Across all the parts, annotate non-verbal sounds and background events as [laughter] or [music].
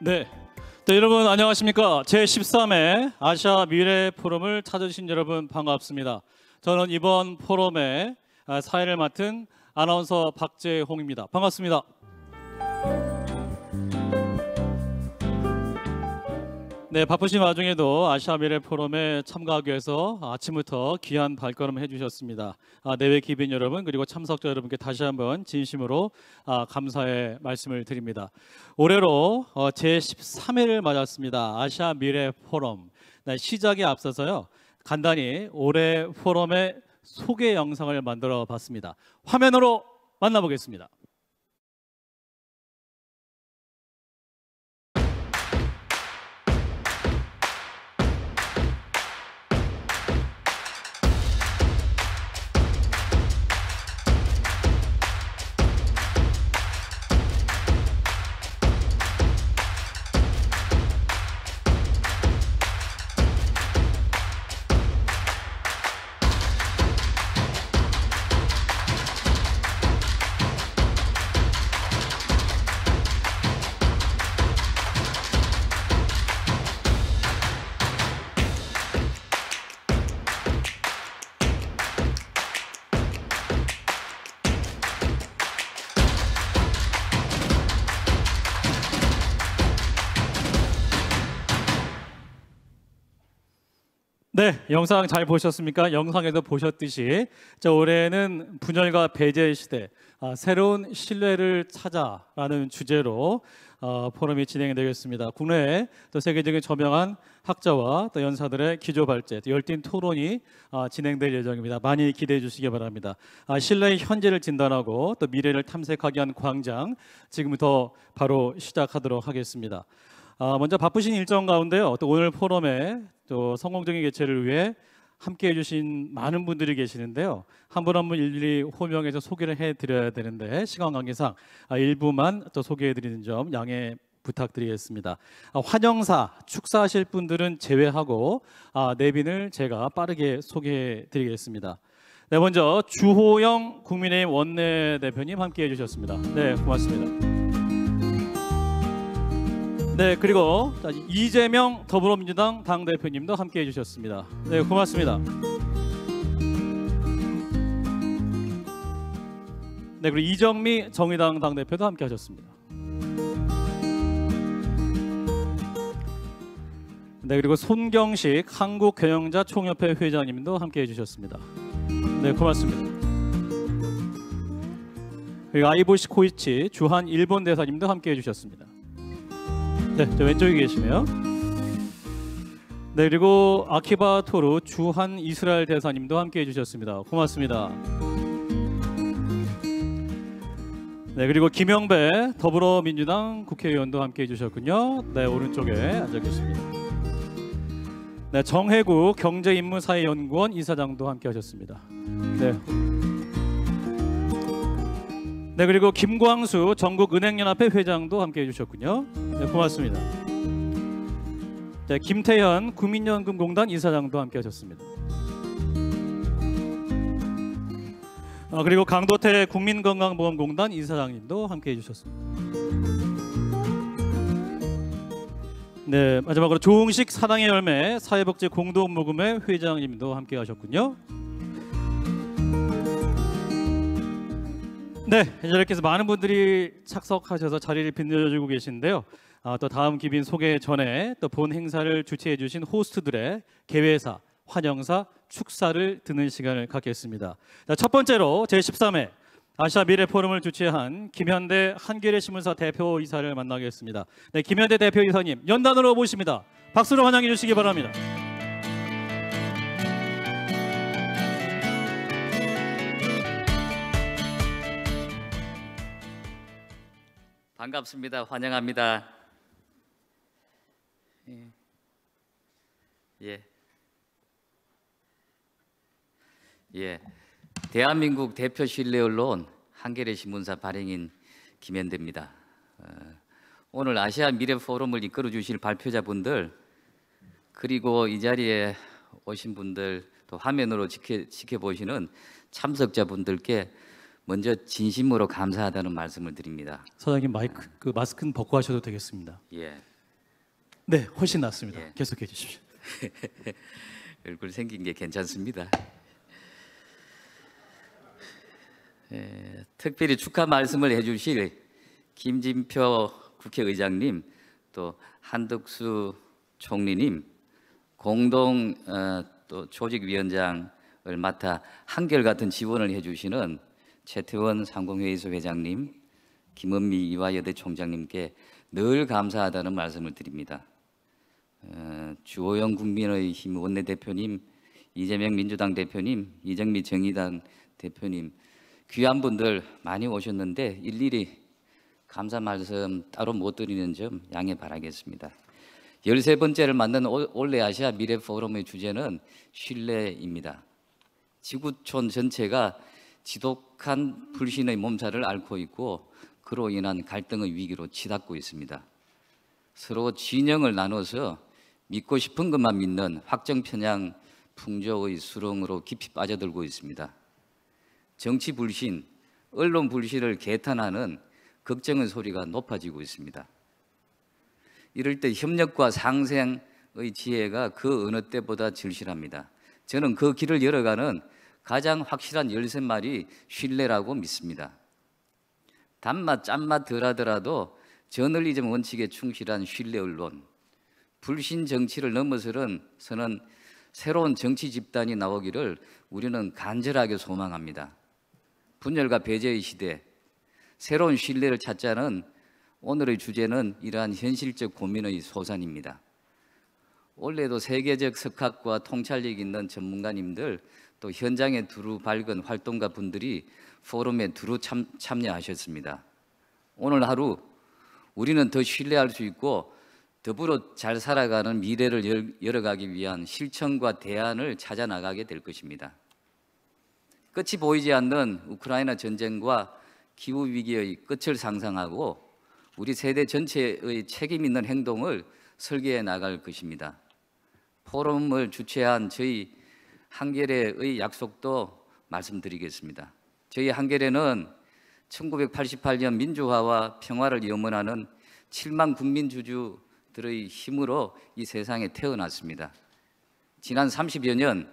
네. 네, 여러분 안녕하십니까? 제13회 아시아 미래 포럼을 찾아주신 여러분 반갑습니다. 저는 이번 포럼의 아, 사회를 맡은 아나운서 박재홍입니다. 반갑습니다. 네, 바쁘신 와중에도 아시아 미래 포럼에 참가하기 위해서 아침부터 귀한 발걸음 해주셨습니다. 아, 내외 기빈 여러분 그리고 참석자 여러분께 다시 한번 진심으로 아, 감사의 말씀을 드립니다. 올해로 어, 제 13회를 맞았습니다. 아시아 미래 포럼 네, 시작에 앞서서요 간단히 올해 포럼의 소개 영상을 만들어 봤습니다. 화면으로 만나보겠습니다. 네, 영상 잘 보셨습니까? 영상에도 보셨듯이 자, 올해는 분열과 배제 시대, 아, 새로운 신뢰를 찾아라는 주제로 어, 포럼이 진행되겠습니다. 국내에 또 세계적인 저명한 학자와 또 연사들의 기조 발제, 또 열띤 토론이 아, 진행될 예정입니다. 많이 기대해 주시기 바랍니다. 아, 신뢰의 현재를 진단하고 또 미래를 탐색하기 위한 광장 지금부터 바로 시작하도록 하겠습니다. 아, 먼저 바쁘신 일정 가운데요. 또 오늘 포럼에 또 성공적인 개최를 위해 함께 해 주신 많은 분들이 계시는데요. 한 분 한 분 일일이 호명해서 소개를 해드려야 되는데 시간 관계상 아, 일부만 또 소개해드리는 점 양해 부탁드리겠습니다. 아, 환영사 축사하실 분들은 제외하고 아, 내빈을 제가 빠르게 소개해드리겠습니다. 네, 먼저 주호영 국민의힘 원내대표님 함께 해 주셨습니다. 네, 고맙습니다. 네 그리고 자, 이재명 더불어민주당 당 대표님도 함께 해 주셨습니다. 네 고맙습니다. 네 그리고 이정미 정의당 당 대표도 함께 하셨습니다. 네 그리고 손경식 한국경영자 총협회 회장님도 함께 해 주셨습니다. 네 고맙습니다. 그리고 아이보시 코이치 주한 일본 대사님도 함께 해 주셨습니다. 네, 저 왼쪽에 계시네요. 네, 그리고 아키바 토르 주한 이스라엘 대사님도 함께 해주셨습니다. 고맙습니다. 네, 그리고 김영배 더불어민주당 국회의원도 함께 해주셨군요. 네, 오른쪽에 앉아 계십니다. 네, 정혜구 경제인문사회연구원 이사장도 함께 하셨습니다. 네. 네, 그리고 김광수 전국은행연합회 회장도 함께 해 주셨군요. 네, 고맙습니다. 네, 김태현 국민연금공단 이사장도 함께 하셨습니다. 아, 그리고 강도태 국민건강보험공단 이사장님도 함께 해 주셨습니다. 네, 마지막으로 조흥식 사랑의 열매 사회복지 공동모금회 회장님도 함께 하셨군요. 네, 이렇게 해서 많은 분들이 착석하셔서 자리를 빛내주고 계신데요. 아, 또 다음 기빈 소개 전에 또 본 행사를 주최해 주신 호스트들의 개회사, 환영사, 축사를 듣는 시간을 갖겠습니다. 자, 첫 번째로 제13회 아시아 미래 포럼을 주최한 김현대 한겨레 신문사 대표 이사를 만나겠습니다. 네, 김현대 대표 이사님 연단으로 모십니다. 박수로 환영해 주시기 바랍니다. 반갑습니다. 환영합니다. 예. 예. 예. 대한민국 대표 신뢰 언론 한겨레 신문사 발행인 김현대입니다. 어, 오늘 아시아 미래 포럼을 이끌어 주실 발표자분들 그리고 이 자리에 오신 분들 또 화면으로 지켜, 지켜보시는 참석자분들께 먼저 진심으로 감사하다는 말씀을 드립니다. 사장님 마이크 그 마스크는 벗고 하셔도 되겠습니다. 예. 네, 훨씬 낫습니다. 예. 계속해 주십시오. [laughs] 얼굴 생긴 게 괜찮습니다. 에, 특별히 축하 말씀을 해주실 김진표 국회의장님 또 한덕수 총리님 공동 어, 또 조직위원장을 맡아 한결같은 지원을 해주시는 최태원 상공회의소 회장님, 김은미 이화여대 총장님께 늘 감사하다는 말씀을 드립니다. 어, 주호영 국민의힘 원내대표님, 이재명 민주당 대표님, 이정미 정의당 대표님 귀한 분들 많이 오셨는데 일일이 감사 말씀 따로 못 드리는 점 양해 바라겠습니다. 열세 번째를 맞는 올- 올해 아시아 미래 포럼의 주제는 신뢰입니다. 지구촌 전체가 지독한 불신의 몸살을 앓고 있고 그로 인한 갈등의 위기로 치닫고 있습니다. 서로 진영을 나눠서 믿고 싶은 것만 믿는 확정 편향 풍조의 수렁으로 깊이 빠져들고 있습니다. 정치 불신, 언론 불신을 개탄하는 걱정의 소리가 높아지고 있습니다. 이럴 때 협력과 상생의 지혜가 그 어느 때보다 절실합니다. 저는 그 길을 열어가는 가장 확실한 열쇠말이 신뢰라고 믿습니다. 단맛, 짠맛 덜하더라도 저널리즘 원칙에 충실한 신뢰 언론, 불신 정치를 넘어서는 서는 새로운 정치 집단이 나오기를 우리는 간절하게 소망합니다. 분열과 배제의 시대, 새로운 신뢰를 찾자는 오늘의 주제는 이러한 현실적 고민의 소산입니다. 올해도 세계적 석학과 통찰력 있는 전문가님들 또 현장에 두루 밝은 활동가 분들이 포럼에 두루 참, 참여하셨습니다. 오늘 하루 우리는 더 신뢰할 수 있고 더불어 잘 살아가는 미래를 열- 열어가기 위한 실천과 대안을 찾아 나가게 될 것입니다. 끝이 보이지 않는 우크라이나 전쟁과 기후 위기의 끝을 상상하고 우리 세대 전체의 책임 있는 행동을 설계해 나갈 것입니다. 포럼을 주최한 저희 한겨레의 약속도 말씀드리겠습니다. 저희 한겨레는 1988년 민주화와 평화를 염원하는 7만 국민 주주들의 힘으로 이 세상에 태어났습니다. 지난 30여 년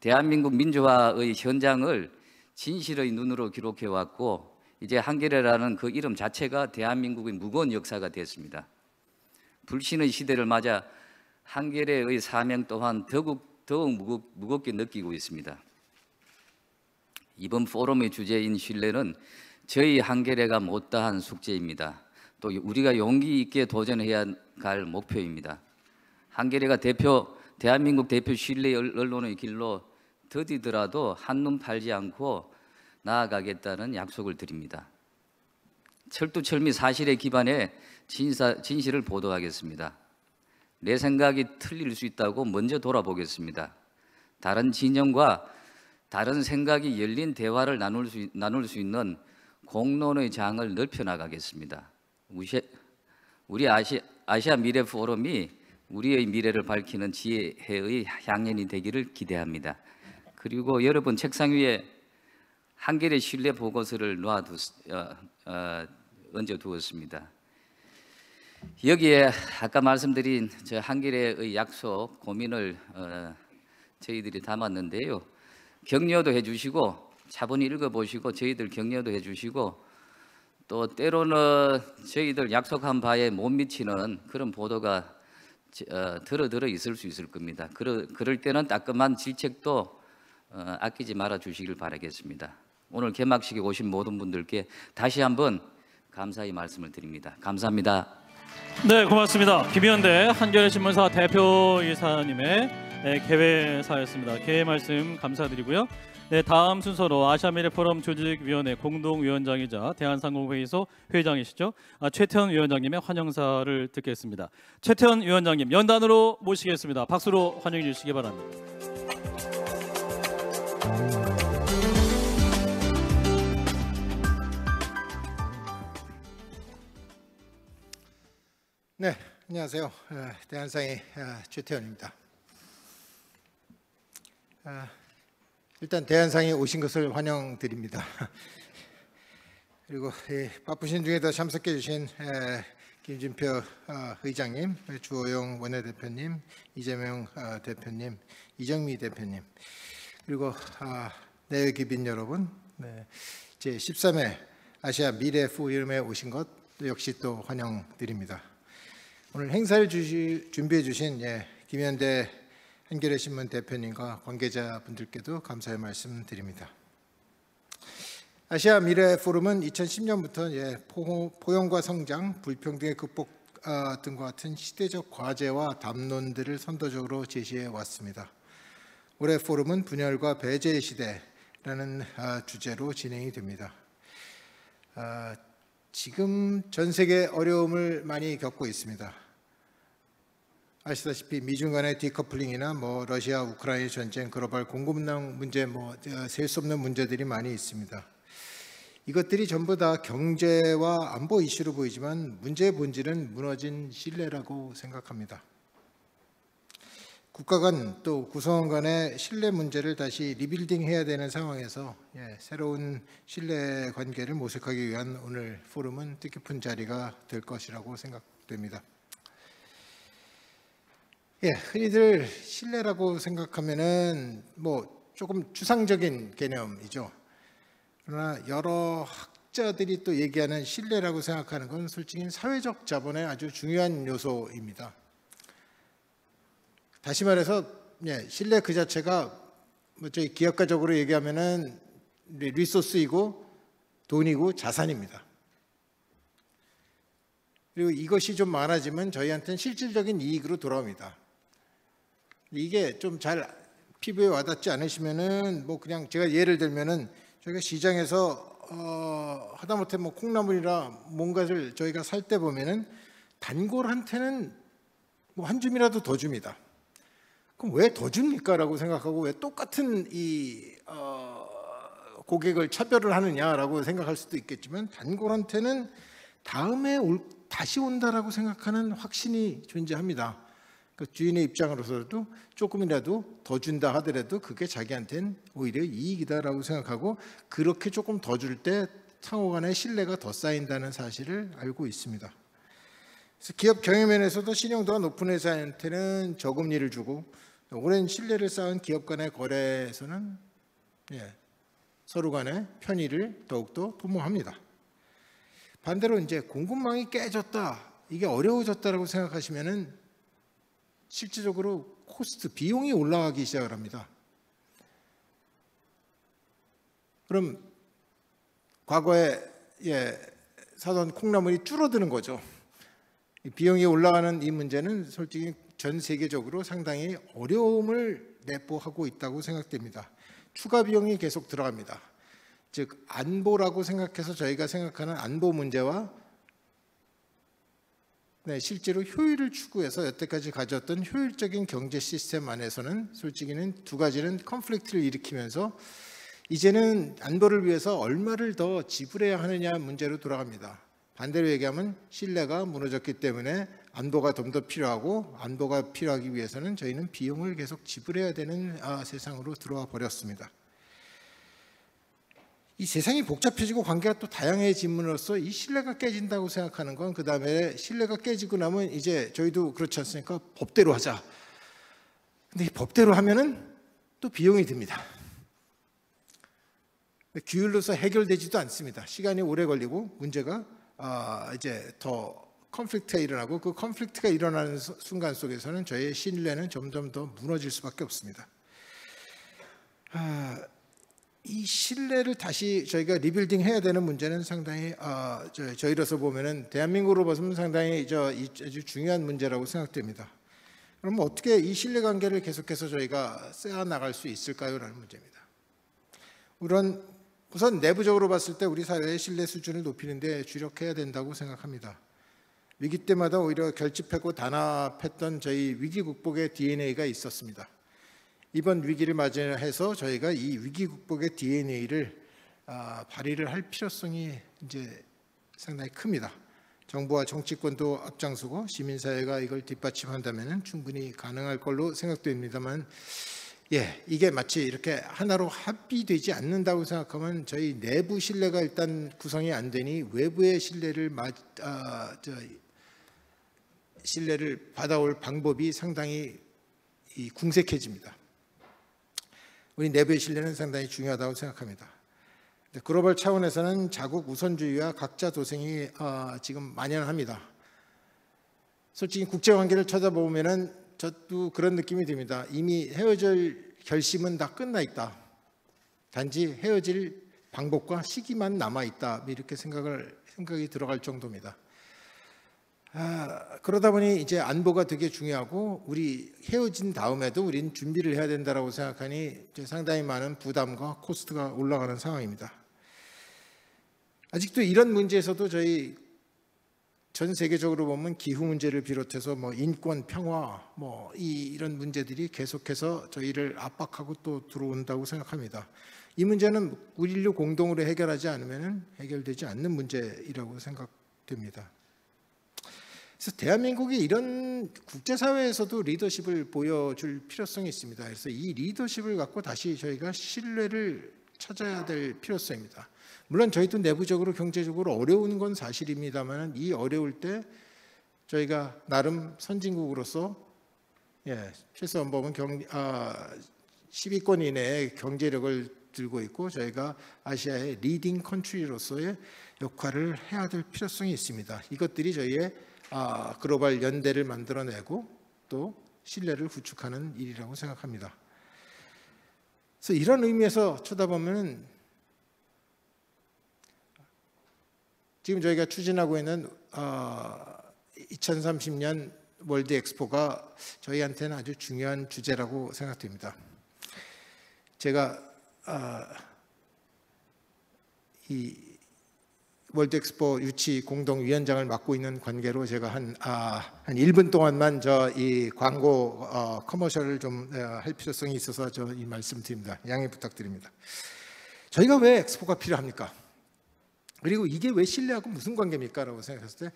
대한민국 민주화의 현장을 진실의 눈으로 기록해 왔고 이제 한겨레라는 그 이름 자체가 대한민국의 무거운 역사가 됐습니다. 불신의 시대를 맞아 한겨레의 사명 또한 더욱 더욱 무겁, 무겁게 느끼고 있습니다. 이번 포럼의 주제인 신뢰는 저희 한겨레가 못다한 숙제입니다. 또 우리가 용기 있게 도전해야 갈 목표입니다. 한겨레가 대표 대한민국 대표 신뢰 언론의 길로 더디더라도 한눈 팔지 않고 나아가겠다는 약속을 드립니다. 철두철미 사실에 기반해 진사, 진실을 보도하겠습니다. 내 생각이 틀릴 수 있다고 먼저 돌아보겠습니다. 다른 진영과 다른 생각이 열린 대화를 나눌 수, 나눌 수 있는 공론의 장을 넓혀 나가겠습니다. 우리 아시, 아시아 미래 포럼이 우리의 미래를 밝히는 지혜의 향연이 되기를 기대합니다. 그리고 여러분 책상 위에 한겨레 신뢰 보고서를 놔두 어, 어, 얹어 두었습니다. 여기에 아까 말씀드린 저 한겨레의 약속 고민을 어, 저희들이 담았는데요. 격려도 해주시고 차분히 읽어보시고 저희들 격려도 해주시고 또 때로는 저희들 약속한 바에 못 미치는 그런 보도가 어, 들어 들어 있을 수 있을 겁니다. 그러, 그럴 때는 따끔한 질책도 어, 아끼지 말아 주시길 바라겠습니다. 오늘 개막식에 오신 모든 분들께 다시 한번 감사의 말씀을 드립니다. 감사합니다. 네, 고맙습니다. 김현대 한겨레 신문사 대표 이사님의 네, 개회사였습니다. 개회 말씀 감사드리고요. 네, 다음 순서로 아시아미래 포럼 조직위원회 공동위원장이자 대한상공회의소 회장이시죠. 아, 최태원 위원장님의 환영사를 듣겠습니다. 최태원 위원장님 연단으로 모시겠습니다. 박수로 환영해 주시기 바랍니다. 네, 안녕하세요. 어, 대한상의 어, 최태원입니다. 어, 일단 대한상에 오신 것을 환영드립니다. [laughs] 그리고 이 바쁘신 중에도 참석해 주신 에, 김진표 어, 의장님, 주호영 원내대표님, 이재명 어, 대표님, 이정미 대표님, 그리고 아, 내외 기빈 여러분, 네, 제 13회 아시아 미래 포럼에 오신 것 역시 또 환영드립니다. 오늘 행사를 주시, 준비해 주신 예, 김현대 한겨레 신문 대표님과 관계자분들께도 감사의 말씀 드립니다. 아시아 미래 포럼은 2010년부터 예, 포, 포용과 성장, 불평등의 극복 아, 등과 같은 시대적 과제와 담론들을 선도적으로 제시해 왔습니다. 올해 포럼은 분열과 배제의 시대라는 아, 주제로 진행이 됩니다. 아, 지금 전 세계 어려움을 많이 겪고 있습니다. 아시다시피 미중 간의 decoupling이나 뭐 러시아 우크라이나 전쟁, 글로벌 공급망 문제 뭐 셀 수 없는 문제들이 많이 있습니다. 이것들이 전부 다 경제와 안보 이슈로 보이지만 문제의 본질은 무너진 신뢰라고 생각합니다. 국가 간 또 구성원 간의 신뢰 문제를 다시 리빌딩 해야 되는 상황에서 예, 새로운 신뢰 관계를 모색하기 위한 오늘 포럼은 뜻깊은 자리가 될 것이라고 생각됩니다. 예, 흔히들 신뢰라고 생각하면은 뭐 조금 추상적인 개념이죠. 그러나 여러 학자들이 또 얘기하는 신뢰라고 생각하는 건 솔직히 사회적 자본의 아주 중요한 요소입니다. 다시 말해서 예, 신뢰 그 자체가 뭐 저희 기업가적으로 얘기하면은 리소스이고 돈이고 자산입니다. 그리고 이것이 좀 많아지면 저희한테는 실질적인 이익으로 돌아옵니다. 이게 좀 잘 피부에 와닿지 않으시면은 뭐 그냥 제가 예를 들면은 저희가 시장에서 어 하다못해 뭐 콩나물이라 뭔가를 저희가 살 때 보면은 단골한테는 뭐 한 줌이라도 더 줍니다. 그럼 왜 더 줍니까라고 생각하고 왜 똑같은 이 어, 고객을 차별을 하느냐라고 생각할 수도 있겠지만 단골한테는 다음에 올, 다시 온다라고 생각하는 확신이 존재합니다. 그 주인의 입장으로서도 조금이라도 더 준다 하더라도 그게 자기한테는 오히려 이익이다라고 생각하고 그렇게 조금 더 줄 때 상호 간의 신뢰가 더 쌓인다는 사실을 알고 있습니다. 그래서 기업 경영면에서도 신용도가 높은 회사한테는 저금리를 주고 오랜 신뢰를 쌓은 기업 간의 거래에서는 예, 서로 간의 편의를 더욱더 도모합니다. 반대로 이제 공급망이 깨졌다, 이게 어려워졌다라고 생각하시면은 실질적으로 코스트 비용이 올라가기 시작을 합니다. 그럼 과거에 예, 사던 콩나물이 줄어드는 거죠. 비용이 올라가는 이 문제는 솔직히 전 세계적으로 상당히 어려움을 내포하고 있다고 생각됩니다. 추가 비용이 계속 들어갑니다. 즉 안보라고 생각해서 저희가 생각하는 안보 문제와 네, 실제로 효율을 추구해서 여태까지 가졌던 효율적인 경제 시스템 안에서는 솔직히는 두 가지는 컨플릭트를 일으키면서 이제는 안보를 위해서 얼마를 더 지불해야 하느냐 문제로 돌아갑니다. 반대로 얘기하면 신뢰가 무너졌기 때문에 안보가 좀 더 필요하고 안보가 필요하기 위해서는 저희는 비용을 계속 지불해야 되는 아, 세상으로 들어와 버렸습니다. 이 세상이 복잡해지고 관계가 또 다양해짐으로써 이 신뢰가 깨진다고 생각하는 건 그 다음에 신뢰가 깨지고 나면 이제 저희도 그렇지 않습니까? 법대로 하자. 근데 이 법대로 하면은 또 비용이 듭니다. 규율로서 해결되지도 않습니다. 시간이 오래 걸리고 문제가 아, 이제 더 conflict가 일어나고 그 conflict가 일어나는 순간 속에서는 저희의 신뢰는 점점 더 무너질 수밖에 없습니다. 아, 이 신뢰를 다시 저희가 리빌딩 해야 되는 문제는 상당히 어, 저, 저희로서 보면은 대한민국으로 보면 상당히 저 아주 중요한 문제라고 생각됩니다. 그럼 어떻게 이 신뢰 관계를 계속해서 저희가 쌓아 나갈 수 있을까요라는 문제입니다. 우선 우선 내부적으로 봤을 때 우리 사회의 신뢰 수준을 높이는 데 주력해야 된다고 생각합니다. 위기 때마다 오히려 결집하고 단합했던 저희 위기 극복의 DNA가 있었습니다. 이번 위기를 맞이해서 저희가 이 위기 극복의 DNA를 아, 발휘를 할 필요성이 이제 상당히 큽니다. 정부와 정치권도 앞장서고 시민사회가 이걸 뒷받침한다면 충분히 가능할 걸로 생각됩니다만, 예, 이게 마치 이렇게 하나로 합의되지 않는다고 생각하면 저희 내부 신뢰가 일단 구성이 안 되니 외부의 신뢰를 마, 아, 저, 신뢰를 받아올 방법이 상당히 이 궁색해집니다. 우리 내부의 신뢰는 상당히 중요하다고 생각합니다. 글로벌 차원에서는 자국 우선주의와 각자 도생이 어, 지금 만연합니다. 솔직히 국제 관계를 쳐다보면은 저도 그런 느낌이 듭니다. 이미 헤어질 결심은 다 끝나 있다. 단지 헤어질 방법과 시기만 남아 있다. 이렇게 생각을 생각이 들어갈 정도입니다. 아, 그러다 보니 이제 안보가 되게 중요하고 우리 헤어진 다음에도 우리는 준비를 해야 된다라고 생각하니 상당히 많은 부담과 코스트가 올라가는 상황입니다. 아직도 이런 문제에서도 저희 전 세계적으로 보면 기후 문제를 비롯해서 뭐 인권 평화 뭐 이, 이런 문제들이 계속해서 저희를 압박하고 또 들어온다고 생각합니다. 이 문제는 우리 인류 공동으로 해결하지 않으면 해결되지 않는 문제이라고 생각됩니다. 그래서 대한민국이 이런 국제사회에서도 리더십을 보여줄 필요성이 있습니다. 그래서 이 리더십을 갖고 다시 저희가 신뢰를 찾아야 될 필요성입니다. 물론 저희도 내부적으로 경제적으로 어려운 건 사실입니다만 이 어려울 때 저희가 나름 선진국으로서 예, 최소한 법은 경, 아, 10위권 이내의 경제력을 들고 있고 저희가 아시아의 leading country로서의 역할을 해야 될 필요성이 있습니다. 이것들이 저희의 아, 글로벌 연대를 만들어내고 또 신뢰를 구축하는 일이라고 생각합니다. 그래서 이런 의미에서 쳐다보면 지금 저희가 추진하고 있는 어, 2030년 월드 엑스포가 저희한테는 아주 중요한 주제라고 생각됩니다. 제가 어, 이 월드 엑스포 유치 공동 위원장을 맡고 있는 관계로 제가 한, 아, 한 1분 동안만 저 이 광고 어, commercial을 좀 할 필요성이 있어서 저 이 말씀드립니다. 양해 부탁드립니다. 저희가 왜 엑스포가 필요합니까? 그리고 이게 왜 신뢰하고 무슨 관계입니까?라고 생각했을 때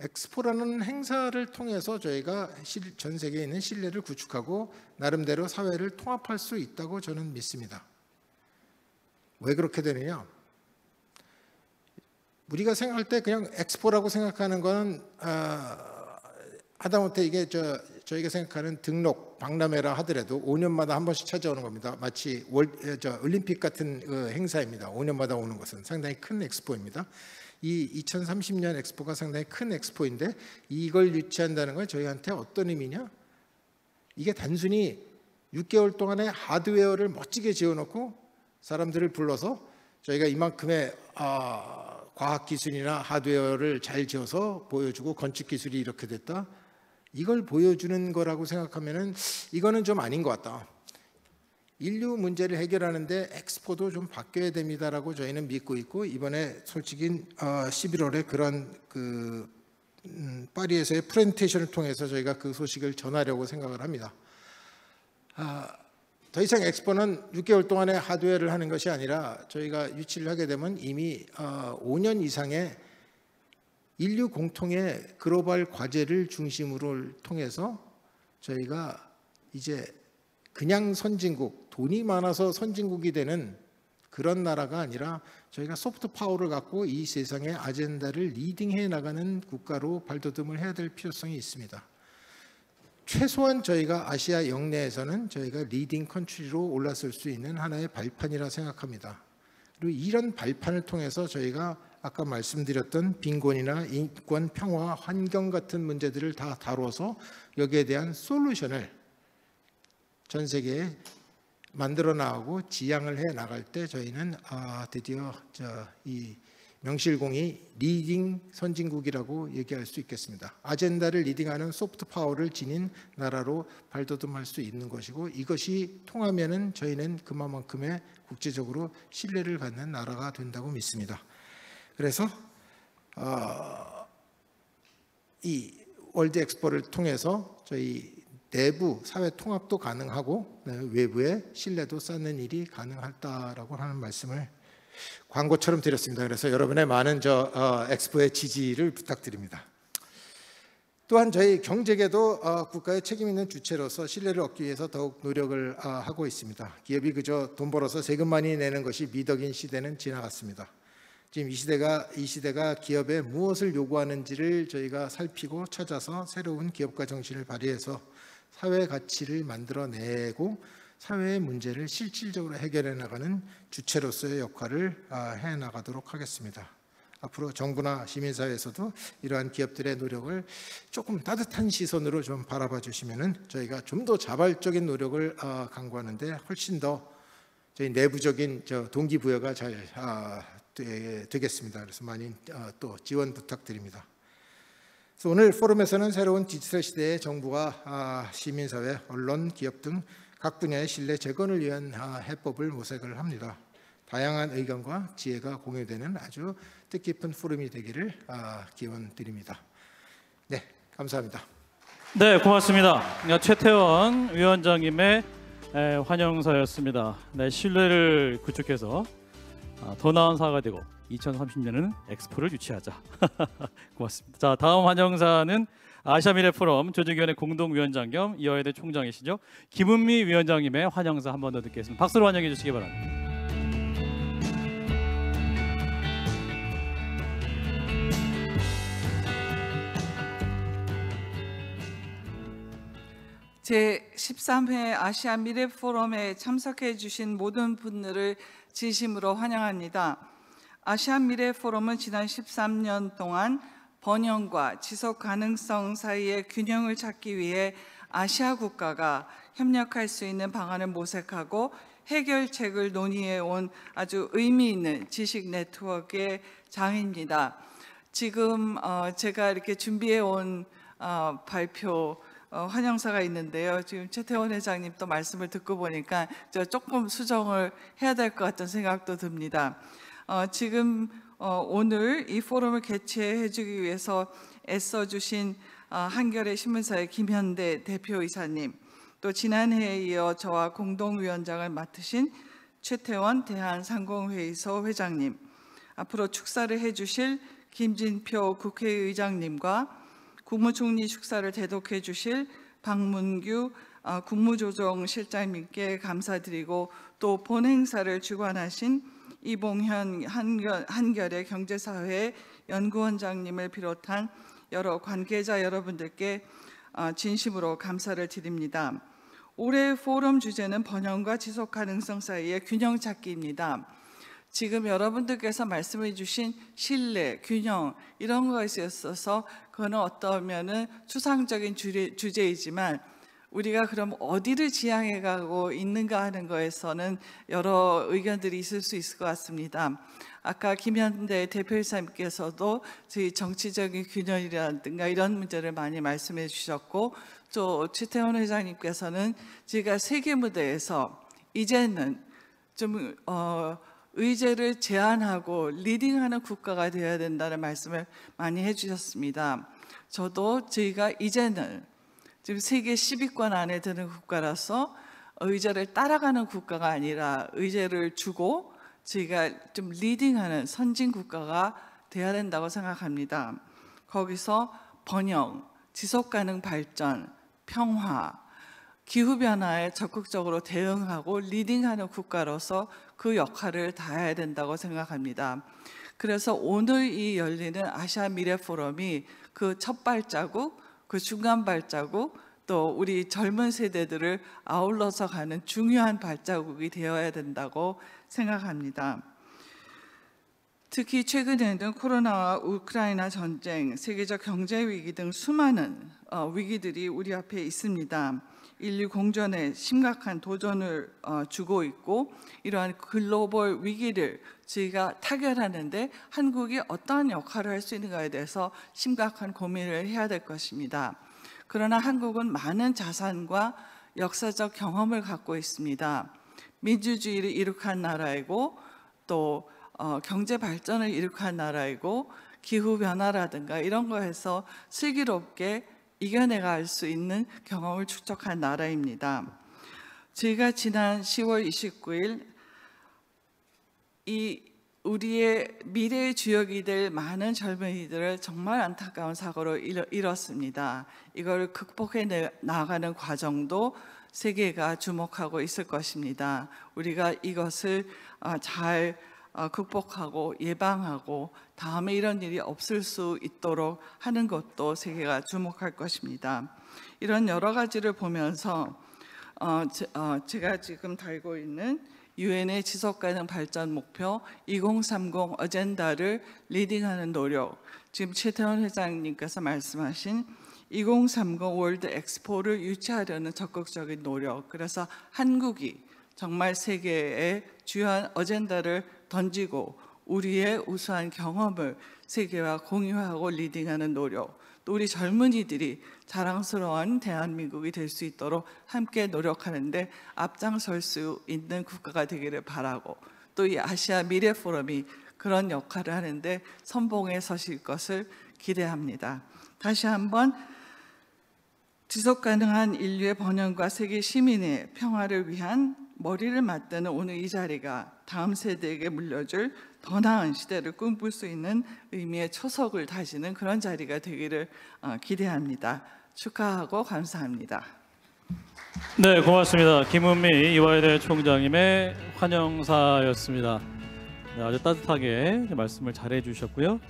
엑스포라는 행사를 통해서 저희가 실- 전 세계에 있는 신뢰를 구축하고 나름대로 사회를 통합할 수 있다고 저는 믿습니다. 왜 그렇게 되느냐? 우리가 생각할 때 그냥 엑스포라고 생각하는 거는 아, 하다못해 이게 저 저희가 생각하는 등록 박람회라 하더라도 5년마다 한 번씩 찾아오는 겁니다. 마치 월, 에, 저 올림픽 같은 어, 행사입니다. 5년마다 오는 것은 상당히 큰 엑스포입니다. 이 2030년 엑스포가 상당히 큰 엑스포인데 이걸 유치한다는 건 저희한테 어떤 의미냐? 이게 단순히 6개월 동안에 하드웨어를 멋지게 지어놓고 사람들을 불러서 저희가 이만큼의 아, 과학 기술이나 하드웨어를 잘 지어서 보여주고 건축 기술이 이렇게 됐다. 이걸 보여주는 거라고 생각하면은 이거는 좀 아닌 것 같다. 인류 문제를 해결하는데 엑스포도 좀 바뀌어야 됩니다라고 저희는 믿고 있고 이번에 솔직히 어, 11월에 그런 그 음, 파리에서의 프레젠테이션을 통해서 저희가 그 소식을 전하려고 생각을 합니다. 아, 더 이상 엑스포는 6개월 동안에 하드웨어를 하는 것이 아니라 저희가 유치를 하게 되면 이미 어, 5년 이상의 인류 공통의 글로벌 과제를 중심으로 통해서 저희가 이제 그냥 선진국, 돈이 많아서 선진국이 되는 그런 나라가 아니라 저희가 soft power를 갖고 이 세상의 아젠다를 leading해 나가는 국가로 발돋움을 해야 될 필요성이 있습니다. 최소한 저희가 아시아 역내에서는 저희가 leading country로 올라설 수 있는 하나의 발판이라 생각합니다. 그리고 이런 발판을 통해서 저희가 아까 말씀드렸던 빈곤이나 인권, 평화, 환경 같은 문제들을 다 다뤄서 여기에 대한 솔루션을 전 세계에 만들어 나가고 지향을 해 나갈 때 저희는 아, 드디어 저이 명실공히 leading 선진국이라고 얘기할 수 있겠습니다. 아젠다를 leading하는 soft power를 지닌 나라로 발돋움할 수 있는 것이고 이것이 통하면은 저희는 그만큼의 국제적으로 신뢰를 갖는 나라가 된다고 믿습니다. 그래서 어, 이 월드 엑스포를 통해서 저희 내부 사회 통합도 가능하고 네, 외부의 신뢰도 쌓는 일이 가능하다라고 하는 말씀을 광고처럼 드렸습니다. 그래서 여러분의 많은 저 어, 엑스포의 지지를 부탁드립니다. 또한 저희 경제계도 어, 국가의 책임 있는 주체로서 신뢰를 얻기 위해서 더욱 노력을 어, 하고 있습니다. 기업이 그저 돈 벌어서 세금 많이 내는 것이 미덕인 시대는 지나갔습니다. 지금 이 시대가 이 시대가 기업에 무엇을 요구하는지를 저희가 살피고 찾아서 새로운 기업가 정신을 발휘해서 사회 가치를 만들어내고 사회의 문제를 실질적으로 해결해 나가는 주체로서의 역할을 아, 해 나가도록 하겠습니다. 앞으로 정부나 시민사회에서도 이러한 기업들의 노력을 조금 따뜻한 시선으로 좀 바라봐 주시면은 저희가 좀 더 자발적인 노력을 아, 강구하는데 훨씬 더 저희 내부적인 저 동기부여가 잘 아, 되, 되겠습니다. 그래서 많이 아, 또 지원 부탁드립니다. 그래서 오늘 포럼에서는 새로운 디지털 시대의 정부가 아, 시민사회, 언론, 기업 등 각 분야의 신뢰 재건을 위한 아, 해법을 모색을 합니다. 다양한 의견과 지혜가 공유되는 아주 뜻깊은 포럼이 되기를 아, 기원 드립니다. 네, 감사합니다. 네, 고맙습니다. 최태원 위원장님의 에, 환영사였습니다. 네, 신뢰를 구축해서 아, 더 나은 사가 되고 2030년에는 엑스포를 유치하자. [laughs] 고맙습니다. 자, 다음 환영사는 아시아 미래 포럼 조직위원회 공동위원장 겸 이화여대 총장이시죠. 김은미 위원장님의 환영사 한 번 더 듣겠습니다. 박수로 환영해 주시기 바랍니다. 제 13회 아시아 미래 포럼에 참석해 주신 모든 분들을 진심으로 환영합니다. 아시아 미래 포럼은 지난 13년 동안 번영과 지속 가능성 사이의 균형을 찾기 위해 아시아 국가가 협력할 수 있는 방안을 모색하고 해결책을 논의해 온 아주 의미 있는 지식 네트워크의 장입니다. 지금 어, 제가 이렇게 준비해 온 어, 발표 어, 환영사가 있는데요. 지금 최태원 회장님 또 말씀을 듣고 보니까 저 조금 수정을 해야 될 것 같은 생각도 듭니다. 어, 지금 어, 오늘 이 포럼을 개최해주기 위해서 애써주신 어, 한겨레 신문사의 김현대 대표이사님, 또 지난해에 이어 저와 공동위원장을 맡으신 최태원 대한상공회의소 회장님, 앞으로 축사를 해주실 김진표 국회의장님과 국무총리 축사를 대독해 주실 박문규 어, 국무조정실장님께 감사드리고 또 본행사를 주관하신 이봉현 한결, 한결의 경제사회 연구원장님을 비롯한 여러 관계자 여러분들께 어, 진심으로 감사를 드립니다. 올해 포럼 주제는 번영과 지속 가능성 사이의 균형 찾기입니다. 지금 여러분들께서 말씀해 주신 신뢰, 균형 이런 것에 있어서 그거는 어떠면은 추상적인 주제, 주제이지만 우리가 그럼 어디를 지향해 가고 있는가 하는 거에서는 여러 의견들이 있을 수 있을 것 같습니다. 아까 김현대 대표이사님께서도 저희 정치적인 균형이라든가 이런 문제를 많이 말씀해 주셨고 또 최태원 회장님께서는 제가 세계 무대에서 이제는 좀 어, 의제를 제안하고 리딩하는 국가가 되어야 된다는 말씀을 많이 해주셨습니다. 저도 저희가 이제는 지금 세계 10위권 안에 드는 국가라서 의제를 따라가는 국가가 아니라 의제를 주고 저희가 좀 leading하는 선진 국가가 돼야 된다고 생각합니다. 거기서 번영, 지속 가능 발전, 평화, 기후 변화에 적극적으로 대응하고 leading하는 국가로서 그 역할을 다해야 된다고 생각합니다. 그래서 오늘 이 열리는 아시아 미래 포럼이 그 첫 발자국, 그 중간 발자국, 또 우리 젊은 세대들을 아울러서 가는 중요한 발자국이 되어야 된다고 생각합니다. 특히 최근에는 코로나와 우크라이나 전쟁, 세계적 경제 위기 등 수많은 어, 위기들이 우리 앞에 있습니다. 인류 공존에 심각한 도전을 어, 주고 있고 이러한 글로벌 위기를 저희가 타결하는데 한국이 어떠한 역할을 할 수 있는가에 대해서 심각한 고민을 해야 될 것입니다. 그러나 한국은 많은 자산과 역사적 경험을 갖고 있습니다. 민주주의를 이룩한 나라이고 또 어, 경제 발전을 이룩한 나라이고 기후 변화라든가 이런 거에서 슬기롭게 이겨내갈 수 있는 경험을 축적한 나라입니다. 저희가 지난 10월 29일 이 우리의 미래의 주역이 될 많은 젊은이들을 정말 안타까운 사고로 잃었습니다. 이걸 극복해 나가는 과정도 세계가 주목하고 있을 것입니다. 우리가 이것을 어, 잘 어, 극복하고 예방하고 다음에 이런 일이 없을 수 있도록 하는 것도 세계가 주목할 것입니다. 이런 여러 가지를 보면서 어, 제, 어, 제가 지금 달고 있는 유엔의 지속가능 발전 목표 2030 어젠다를 leading하는 노력 지금 최태원 회장님께서 말씀하신 2030 월드 엑스포를 유치하려는 적극적인 노력 그래서 한국이 정말 세계에 주요한 어젠다를 던지고 우리의 우수한 경험을 세계와 공유하고 leading하는 노력 또 우리 젊은이들이 자랑스러운 대한민국이 될 수 있도록 함께 노력하는데 앞장설 수 있는 국가가 되기를 바라고 또 이 아시아 미래 포럼이 그런 역할을 하는데 선봉에 서실 것을 기대합니다. 다시 한번 지속 가능한 인류의 번영과 세계 시민의 평화를 위한 머리를 맞대는 오늘 이 자리가 다음 세대에게 물려줄 더 나은 시대를 꿈꿀 수 있는 의미의 초석을 다지는 그런 자리가 되기를 어, 기대합니다. 축하하고 감사합니다. 네, 고맙습니다. 김은미 이화여대 총장님의 환영사였습니다. 네, 아주 따뜻하게 말씀을 잘해 주셨고요.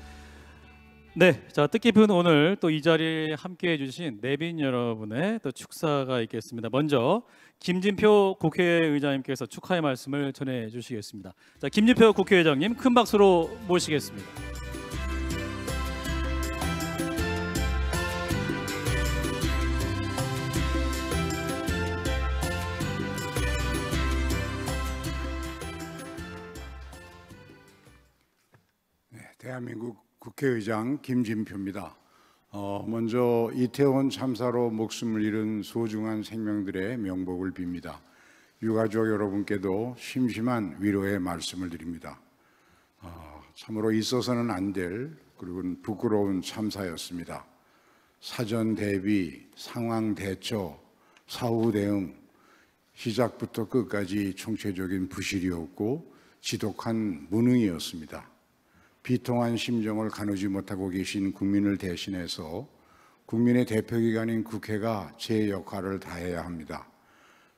네, 자 뜻깊은 오늘 또 이 자리에 함께해 주신 내빈 여러분의 또 축사가 있겠습니다. 먼저 김진표 국회의장님께서 축하의 말씀을 전해 주시겠습니다. 자, 김진표 국회의장님 큰 박수로 모시겠습니다. 대한민국 국회의장 김진표입니다. 어, 먼저 이태원 참사로 목숨을 잃은 소중한 생명들의 명복을 빕니다. 유가족 여러분께도 심심한 위로의 말씀을 드립니다. 어, 참으로 있어서는 안 될 그리고 부끄러운 참사였습니다. 사전 대비, 상황 대처, 사후 대응, 시작부터 끝까지 총체적인 부실이었고 지독한 무능이었습니다. 비통한 심정을 가누지 못하고 계신 국민을 대신해서 국민의 대표기관인 국회가 제 역할을 다해야 합니다.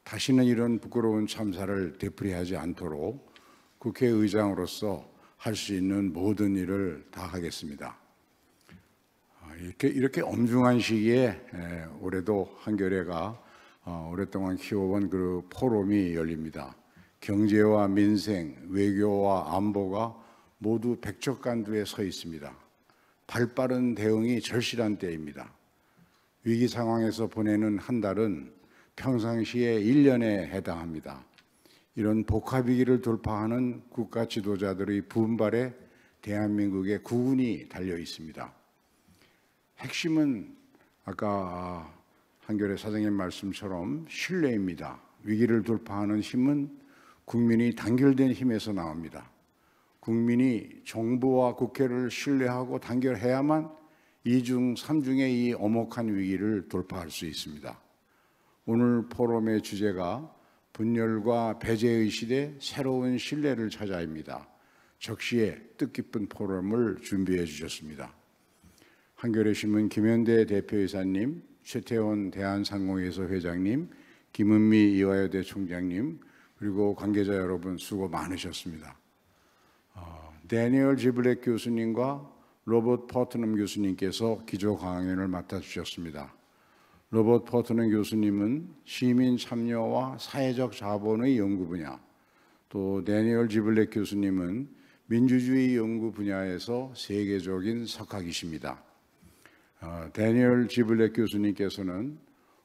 다시는 이런 부끄러운 참사를 되풀이하지 않도록 국회의장으로서 할 수 있는 모든 일을 다 하겠습니다. 아, 이렇게 이렇게 엄중한 시기에 에, 올해도 한겨레가 어, 오랫동안 키워온 그 포럼이 열립니다. 경제와 민생, 외교와 안보가 모두 백척간두에 서 있습니다. 발빠른 대응이 절실한 때입니다. 위기 상황에서 보내는 한 달은 평상시에 1년에 해당합니다. 이런 복합위기를 돌파하는 국가 지도자들의 분발에 대한민국의 구군이 달려 있습니다. 핵심은 아까 한겨레 사장님 말씀처럼 신뢰입니다. 위기를 돌파하는 힘은 국민이 단결된 힘에서 나옵니다. 국민이 정부와 국회를 신뢰하고 단결해야만 이중 삼중의 이 엄혹한 위기를 돌파할 수 있습니다. 오늘 포럼의 주제가 분열과 배제의 시대 새로운 신뢰를 찾아입니다. 적시에 뜻깊은 포럼을 준비해 주셨습니다. 한겨레 신문 김현대 대표이사님, 최태원 대한상공회의소 회장님, 김은미 이화여대 총장님, 그리고 관계자 여러분 수고 많으셨습니다. 대니얼 지블랫 교수님과 로버트 퍼트넘 교수님께서 기조 강연을 맡아 주셨습니다. 로버트 퍼트넘 교수님은 시민 참여와 사회적 자본의 연구 분야, 또 데니얼 지블렉 교수님은 민주주의 연구 분야에서 세계적인 석학이십니다. 어, 데니얼 지블렉 교수님께서는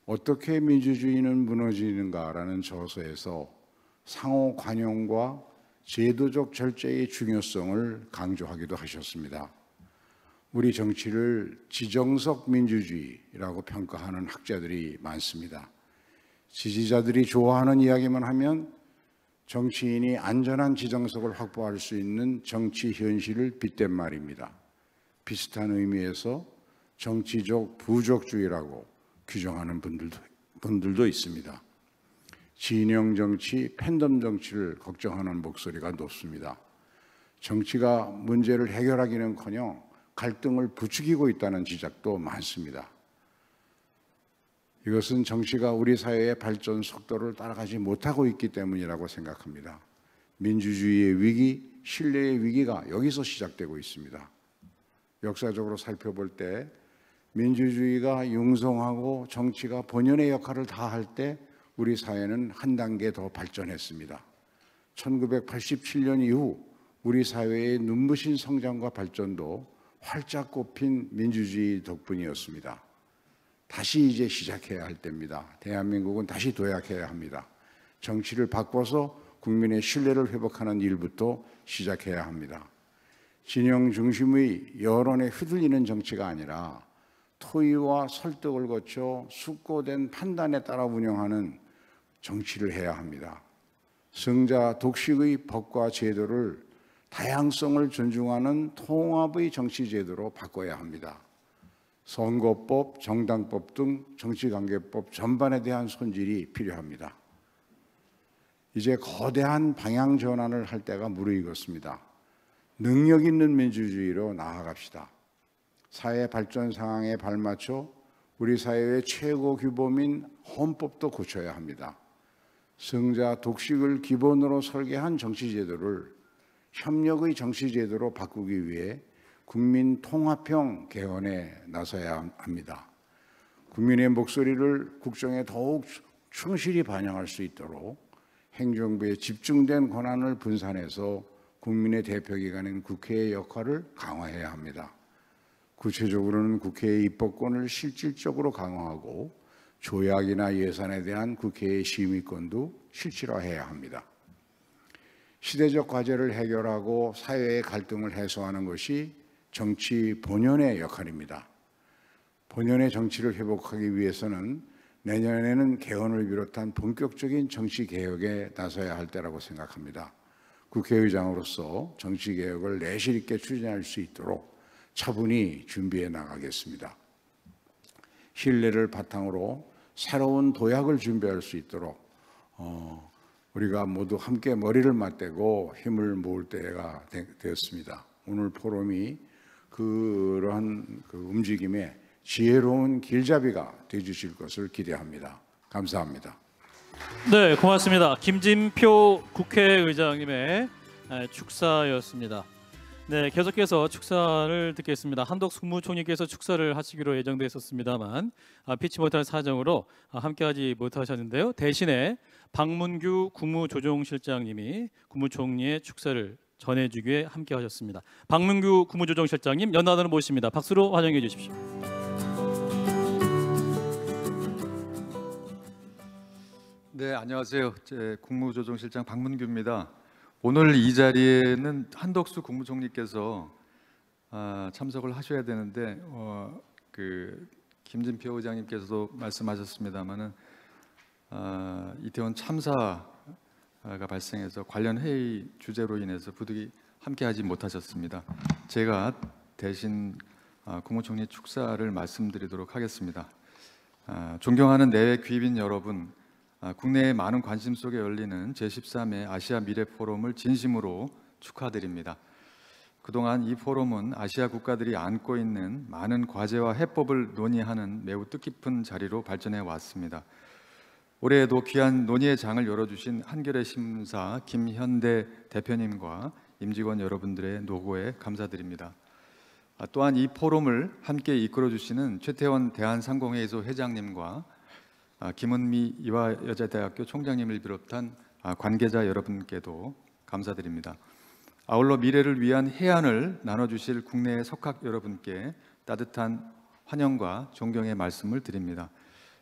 어떻게 민주주의는 무너지는가라는 저서에서 상호 관용과 제도적 절제의 중요성을 강조하기도 하셨습니다. 우리 정치를 지정석 민주주의라고 평가하는 학자들이 많습니다. 지지자들이 좋아하는 이야기만 하면 정치인이 안전한 지정석을 확보할 수 있는 정치 현실을 빗댄 말입니다. 비슷한 의미에서 정치적 부족주의라고 규정하는 분들도, 분들도 있습니다. 진영 정치, 팬덤 정치를 걱정하는 목소리가 높습니다. 정치가 문제를 해결하기는커녕 갈등을 부추기고 있다는 지적도 많습니다. 이것은 정치가 우리 사회의 발전 속도를 따라가지 못하고 있기 때문이라고 생각합니다. 민주주의의 위기, 신뢰의 위기가 여기서 시작되고 있습니다. 역사적으로 살펴볼 때 민주주의가 융성하고 정치가 본연의 역할을 다 할 때 우리 사회는 한 단계 더 발전했습니다. 1987년 이후 우리 사회의 눈부신 성장과 발전도 활짝 꼽힌 민주주의 덕분이었습니다. 다시 이제 시작해야 할 때입니다. 대한민국은 다시 도약해야 합니다. 정치를 바꿔서 국민의 신뢰를 회복하는 일부터 시작해야 합니다. 진영 중심의 여론에 휘둘리는 정치가 아니라 토의와 설득을 거쳐 숙고된 판단에 따라 운영하는 정치를 해야 합니다. 승자 독식의 법과 제도를 다양성을 존중하는 통합의 정치 제도로 바꿔야 합니다. 선거법, 정당법 등 정치관계법 전반에 대한 손질이 필요합니다. 이제 거대한 방향 전환을 할 때가 무르익었습니다. 능력 있는 민주주의로 나아갑시다. 사회 발전 상황에 발맞춰 우리 사회의 최고 규범인 헌법도 고쳐야 합니다. 승자 독식을 기본으로 설계한 정치 제도를 협력의 정치 제도로 바꾸기 위해 국민 통합형 개헌에 나서야 합니다. 국민의 목소리를 국정에 더욱 충실히 반영할 수 있도록 행정부의 집중된 권한을 분산해서 국민의 대표기관인 국회의 역할을 강화해야 합니다. 구체적으로는 국회의 입법권을 실질적으로 강화하고 조약이나 예산에 대한 국회의 심의권도 실질화해야 합니다. 시대적 과제를 해결하고 사회의 갈등을 해소하는 것이 정치 본연의 역할입니다. 본연의 정치를 회복하기 위해서는 내년에는 개헌을 비롯한 본격적인 정치 개혁에 나서야 할 때라고 생각합니다. 국회의장으로서 정치 개혁을 내실 있게 추진할 수 있도록 차분히 준비해 나가겠습니다. 신뢰를 바탕으로 새로운 도약을 준비할 수 있도록 어, 우리가 모두 함께 머리를 맞대고 힘을 모을 때가 되, 되었습니다. 오늘 포럼이 그러한 그 움직임에 지혜로운 길잡이가 되주실 것을 기대합니다. 감사합니다. 네, 고맙습니다. 김진표 국회의장님의 에, 축사였습니다. 네, 계속해서 축사를 듣겠습니다. 한덕수 국무총리께서 축사를 하시기로 예정돼 있었습니다만 아, 피치 못할 사정으로 아, 함께하지 못하셨는데요. 대신에 박문규 국무조정실장님이 국무총리의 축사를 전해주기에 함께하셨습니다. 박문규 국무조정실장님 연단으로 모십니다. 박수로 환영해 주십시오. 네, 안녕하세요. 제 국무조정실장 박문규입니다. 오늘 이 자리에는 한덕수 국무총리께서 아, 참석을 하셔야 되는데 어, 그 김진표 의장님께서도 말씀하셨습니다마는 아, 이태원 참사가 발생해서 관련 회의 주제로 인해서 부득이 함께하지 못하셨습니다. 제가 대신 아, 국무총리 축사를 말씀드리도록 하겠습니다. 아, 존경하는 내외 귀빈 여러분, 아, 국내의 많은 관심 속에 열리는 제13회 아시아 미래 포럼을 진심으로 축하드립니다. 그동안 이 포럼은 아시아 국가들이 안고 있는 많은 과제와 해법을 논의하는 매우 뜻깊은 자리로 발전해 왔습니다. 올해에도 귀한 논의의 장을 열어주신 한겨레 신문사 김현대 대표님과 임직원 여러분들의 노고에 감사드립니다. 아, 또한 이 포럼을 함께 이끌어 주시는 최태원 대한상공회의소 회장님과 아, 김은미 이화여자대학교 총장님을 비롯한 아, 관계자 여러분께도 감사드립니다. 아울러 미래를 위한 해안을 나눠주실 국내 석학 여러분께 따뜻한 환영과 존경의 말씀을 드립니다.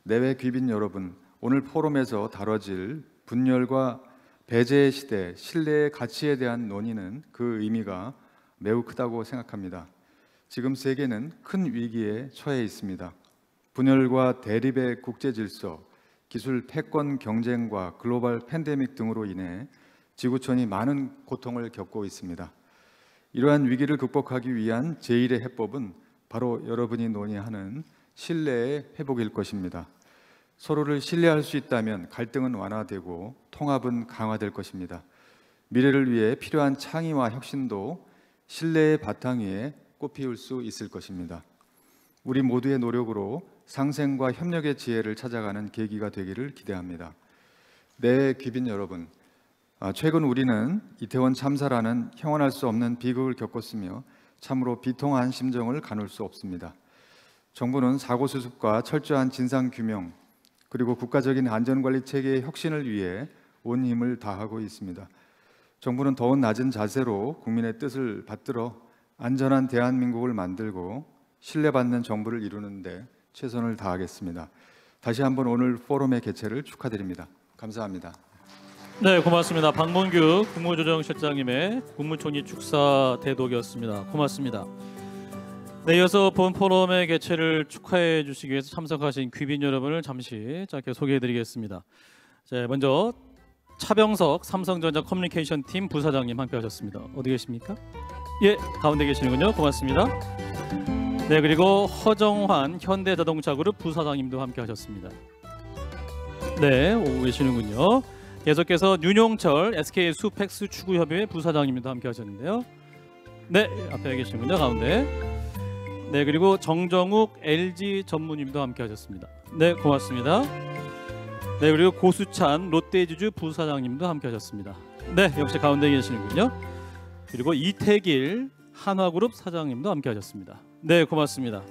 내외 귀빈 여러분, 오늘 포럼에서 다뤄질 분열과 배제의 시대, 신뢰의 가치에 대한 논의는 그 의미가 매우 크다고 생각합니다. 지금 세계는 큰 위기에 처해 있습니다. 분열과 대립의 국제 질서, 기술 패권 경쟁과 글로벌 팬데믹 등으로 인해 지구촌이 많은 고통을 겪고 있습니다. 이러한 위기를 극복하기 위한 제1의 해법은 바로 여러분이 논의하는 신뢰의 회복일 것입니다. 서로를 신뢰할 수 있다면 갈등은 완화되고 통합은 강화될 것입니다. 미래를 위해 필요한 창의와 혁신도 신뢰의 바탕 위에 꽃피울 수 있을 것입니다. 우리 모두의 노력으로 상생과 협력의 지혜를 찾아가는 계기가 되기를 기대합니다. 내 귀빈 여러분, 아, 최근 우리는 이태원 참사라는 형언할 수 없는 비극을 겪었으며 참으로 비통한 심정을 가눌 수 없습니다. 정부는 사고 수습과 철저한 진상 규명 그리고 국가적인 안전관리 체계의 혁신을 위해 온 힘을 다하고 있습니다. 정부는 더욱 낮은 자세로 국민의 뜻을 받들어 안전한 대한민국을 만들고 신뢰받는 정부를 이루는데 최선을 다하겠습니다. 다시 한번 오늘 포럼의 개최를 축하드립니다. 감사합니다. 네, 고맙습니다. 박문규 국무조정실장님의 국무총리 축사 대독이었습니다. 고맙습니다. 네, 이어서 본 포럼의 개최를 축하해 주시기 위해서 참석하신 귀빈 여러분을 잠시 짧게 소개해-드리겠습니다. 자, 먼저 차병석 삼성전자 커뮤니케이션 팀 부사장님 함께 하셨습니다. 어디 계십니까? 예, 가운데 계시는군요. 고맙습니다. 네, 그리고 허정환 현대자동차그룹 부사장님도 함께 하셨습니다. 네, 오고 계시는군요. 계속해서 윤용철 SK 수팩스 추구협의회 부사장님도 함께 하셨는데요. 네, 앞에 계시는군요. 가운데. 네, 그리고 정정욱 LG 전무님도 함께 하셨습니다. 네, 고맙습니다. 네, 그리고 고수찬 롯데지주 부사장님도 함께 하셨습니다. 네, 역시 가운데 계시는군요. 그리고 이태길 한화그룹 사장님도 함께 하셨습니다. 네, 고맙습니다.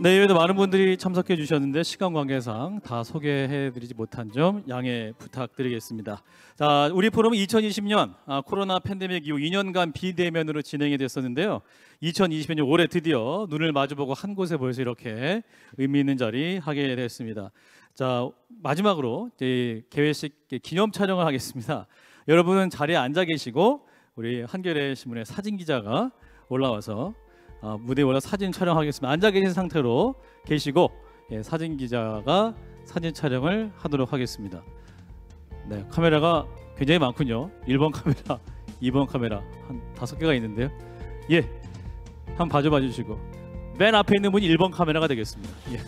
네, 이외에도 많은 분들이 참석해 주셨는데 시간 관계상 다 소개해 드리지 못한 점 양해 부탁드리겠습니다. 자, 우리 포럼은 2020년 아, 코로나 팬데믹 이후 2년간 비대면으로 진행이 됐었는데요. 2020년 올해 드디어 눈을 마주보고 한 곳에 모여서 이렇게 의미 있는 자리 하게 됐습니다. 자, 마지막으로 이제 개회식 기념 촬영을 하겠습니다. 여러분은 자리에 앉아 계시고 우리 한겨레 신문의 사진 기자가 올라와서 어, 무대에 올라 사진 촬영하겠습니다. 앉아 계신 상태로 계시고 예, 사진 기자가 사진 촬영을 하도록 하겠습니다. 네, 카메라가 굉장히 많군요. 1번 카메라, [laughs] 2번 카메라 한 다섯 개가 있는데요. 예, 한번 봐줘 봐 주시고 맨 앞에 있는 분이 1번 카메라가 되겠습니다. 예.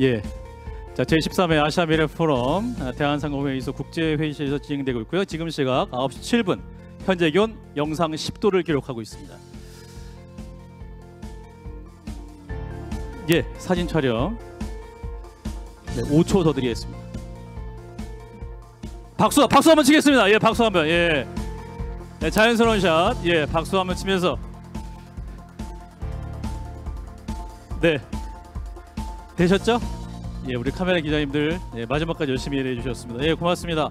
예. 자, 제13회 아시아 미래 포럼 아, 대한상공회의소 국제회의실에서 진행되고 있고요. 지금 시각 9시 7분 현재 기온 영상 10도를 기록하고 있습니다. 예, 사진 촬영. 네, 5초 더 드리겠습니다. 박수, 박수 한번 치겠습니다. 예, 박수 한번. 예, 네, 자연스러운 샷. 예, 박수 한번 치면서. 네, 되셨죠? 예, 우리 카메라 기자님들 예, 마지막까지 열심히 일해 주셨습니다. 예, 고맙습니다.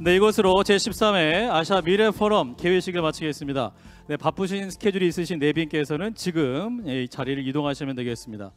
네, 이것으로 제13회 아시아 미래 포럼 개회식을 마치겠습니다. 네, 바쁘신 스케줄이 있으신 네 분께서는 지금 예, 이 자리를 이동하시면 되겠습니다.